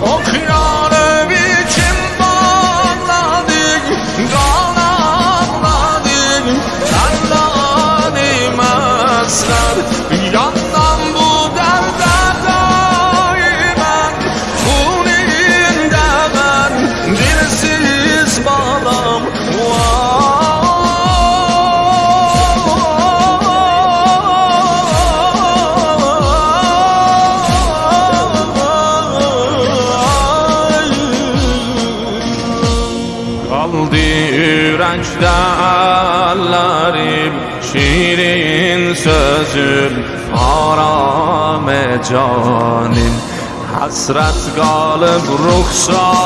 好。Yürekte ellerim Şirin sözüm Arame canim. Hasret kalıp ruhsarıma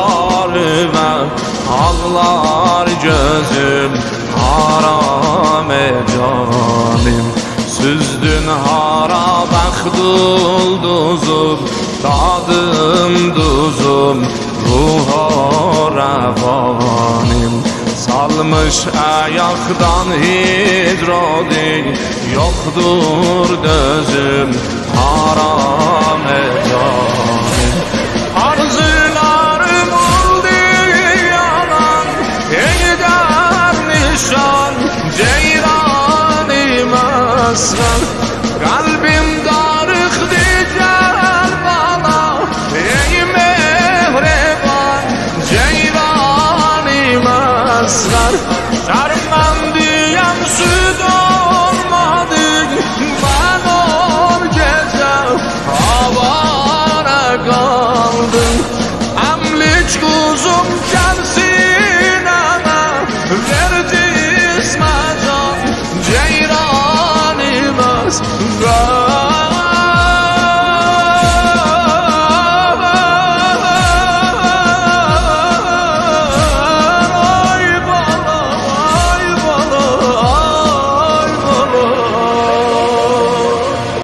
Ağlar gözüm Arame canim. Süzdün hara duzum Tadım duzum Ruha revanim Salmış ayaktan hidrodi Yoktur gözüm Haram ecanim Arzularım oldu yalan Eder nişan Ceyranim esrar Kalbim